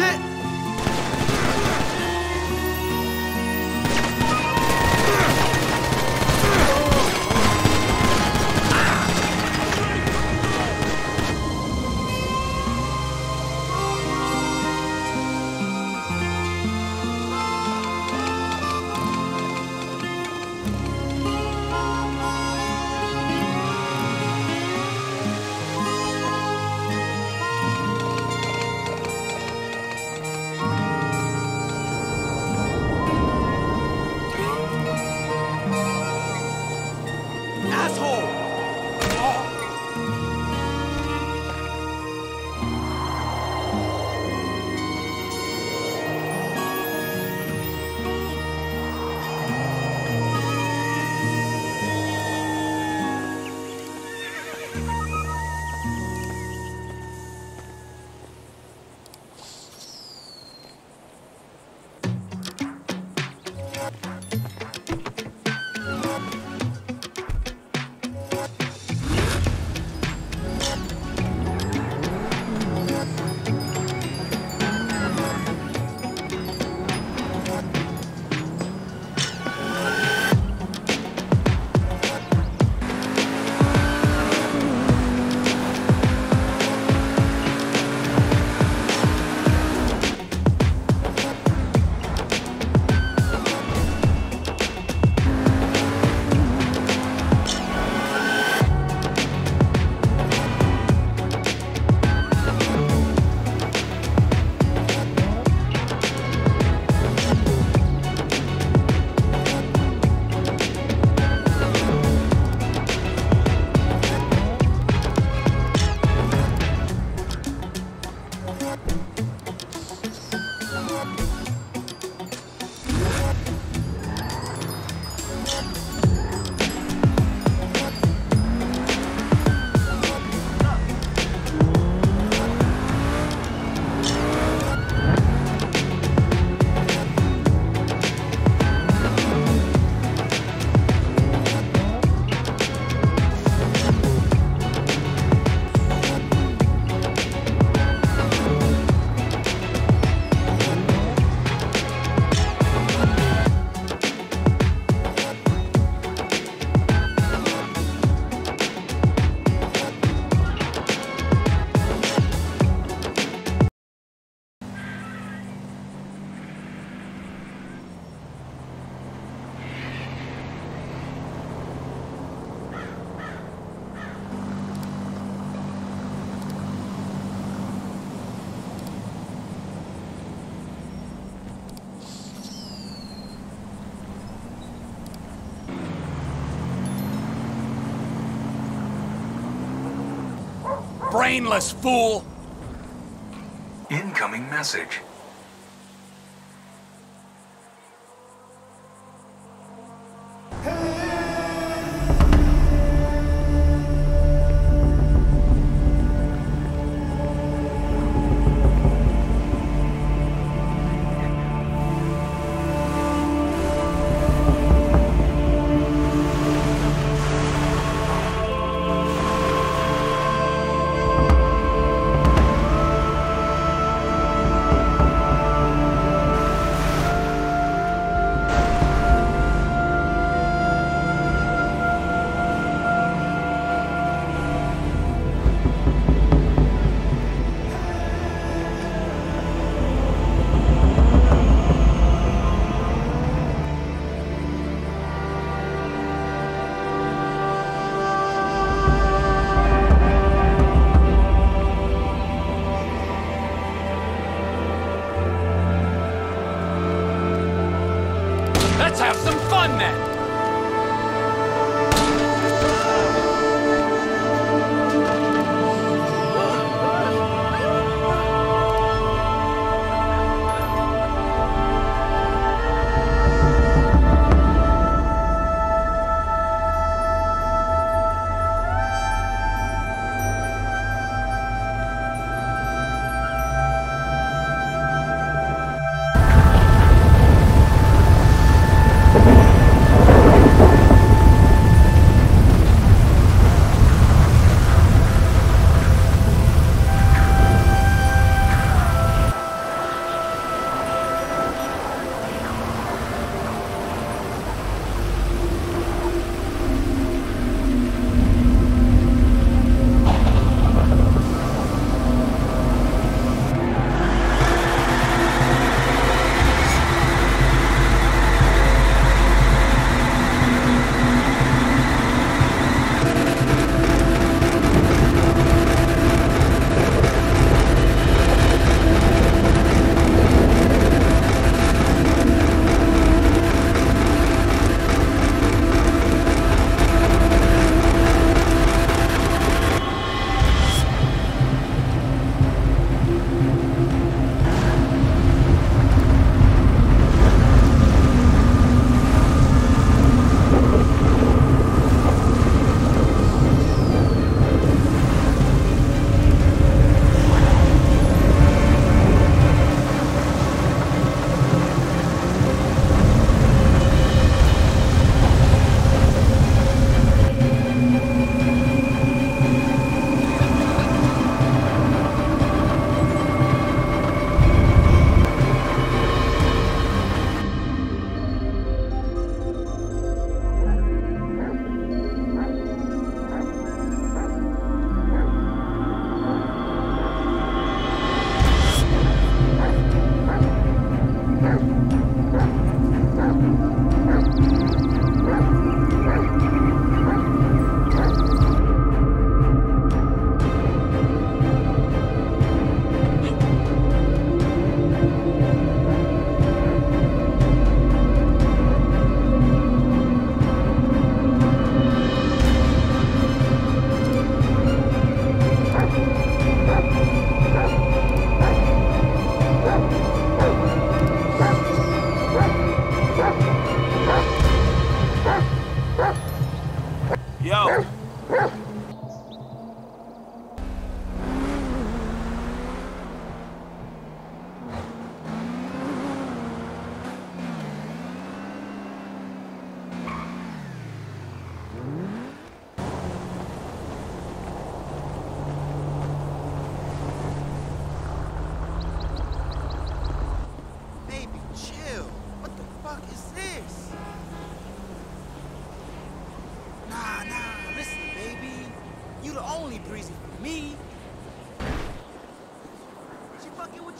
shit? Brainless fool! Incoming message.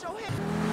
your head.